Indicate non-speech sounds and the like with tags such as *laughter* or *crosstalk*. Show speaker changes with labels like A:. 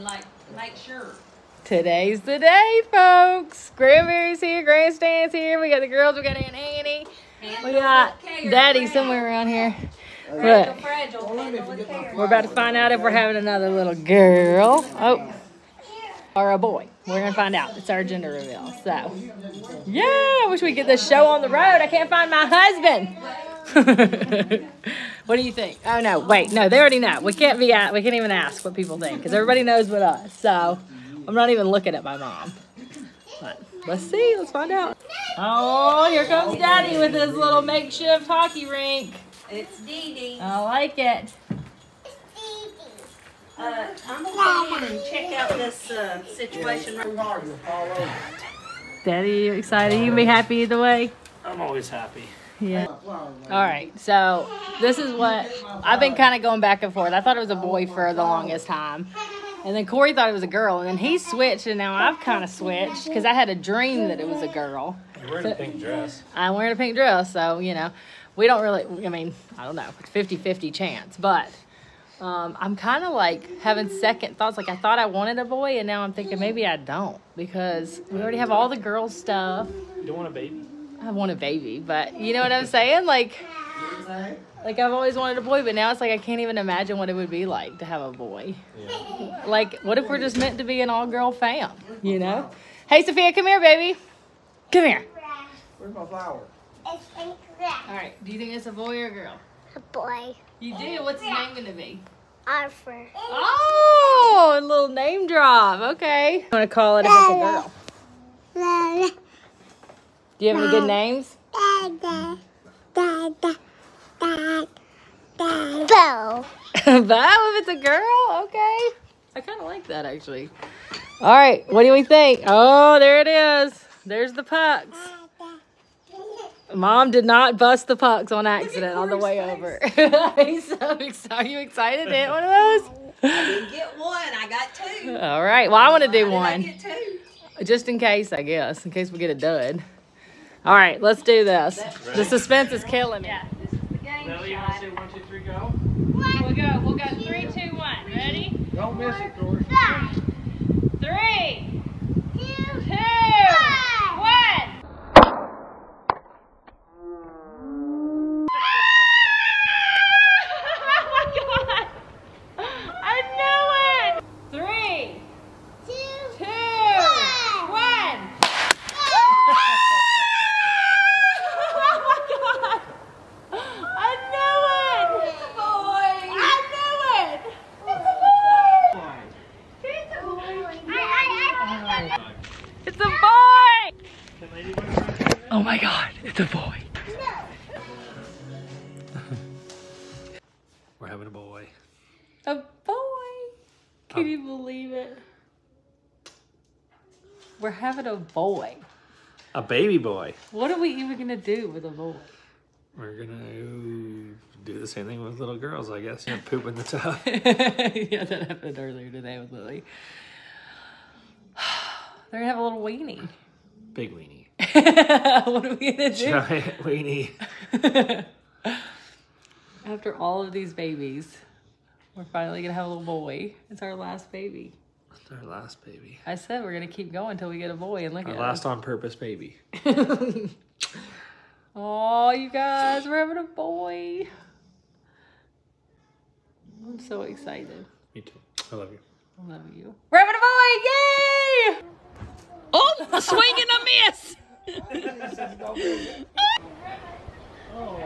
A: like make sure.
B: Today's the day, folks. Grandmary's here, Grandstand's here. We got the girls, we got Aunt Annie. We got Daddy somewhere around here. But
A: fragile. handle with care.
B: we're about to find out if we're having another little girl. Oh. Or a boy. We're gonna find out. It's our gender reveal. So Yeah, I wish we'd get this show on the road. I can't find my husband. *laughs* what do you think? Oh no, wait, no, they already know. We can't be at we can't even ask what people think because everybody knows but us. So I'm not even looking at my mom. But let's see, let's find out. Oh, here comes Daddy with his little makeshift hockey rink.
A: It's Dee Dee.
B: I like it.
A: Uh, I'm gonna go in and check out this uh, situation.
B: Daddy, you excited? You can be happy either way.
C: I'm always happy.
B: Yeah. All right. So this is what I've been kind of going back and forth. I thought it was a boy for the longest time. And then Cory thought it was a girl, and then he switched, and now I've kind of switched because I had a dream that it was a girl.
C: You're wearing a pink dress.
B: I'm wearing a pink dress, so you know, we don't really. I mean, I don't know, it's 50-50 chance, but um, I'm kind of like having second thoughts. Like I thought I wanted a boy, and now I'm thinking maybe I don't because we already have all the girl stuff.
C: You don't want a baby?
B: I want a baby, but you know what I'm saying? Like, like I've always wanted a boy, but now it's like I can't even imagine what it would be like to have a boy.
C: Yeah.
B: Like, what if we're just meant to be an all-girl fam? You know? Hey, Sophia, come here, baby. Come here.
D: Where's my flower?
E: It's incorrect.
B: All right. Do you think it's a boy or a girl?
E: A boy.
B: You do. What's his name gonna be?
E: Arthur.
B: Oh, a little name drop. Okay. I'm gonna call it if it's a girl.
E: Da,
B: Do you have any good names?
E: da, da, da, da, da, da. Bo. *laughs*
B: Bo, if it's a girl, okay. I kind of like that actually. All right, what do we think? Oh, there it is. There's the pucks. Mom did not bust the pucks on accident on the way over. *laughs* He's so excited. Are you excited to hit one of those?
A: Didn't get one. I got two.
B: All right. Well, I want to do one
A: I get two?
B: just in case, I guess, in case we get a dud. All right, let's do this. The suspense is killing me. Yeah, this is the game
C: Nelly, you want to say one, two, three, go?
B: We'll go. We'll go three, two, one. Ready?
D: Don't miss it, Cory.
B: Three, two, one. Oh my god! I knew it! Three, two, one. Oh my god! I knew it!
A: Boy.
B: I knew it! It's a boy! It's a boy!
C: Can lady wear a
B: Oh my god, it's a boy. *laughs*
C: We're having a boy.
B: A boy! Can um, you believe it? We're having a boy.
C: A baby boy.
B: What are we even gonna do with a boy?
C: We're gonna do the same thing with little girls, I guess. You know, poop in the tub. *laughs*
B: yeah, that happened earlier today with Lily. They're gonna have a little weenie.
C: Big weenie. *laughs*
B: what are we gonna do?
C: Giant weenie. *laughs*
B: After all of these babies, we're finally gonna have a little boy. It's our last baby.
C: That's our last baby.
B: I said we're gonna keep going until we get a boy and look
C: Our
B: at
C: last on purpose baby. *laughs*
B: oh, you guys, we're having a boy. I'm so excited.
C: Me too. I love you.
B: I love you. We're having a boy! Yay! Oh, swing and a miss! *laughs* *laughs*
D: Oh,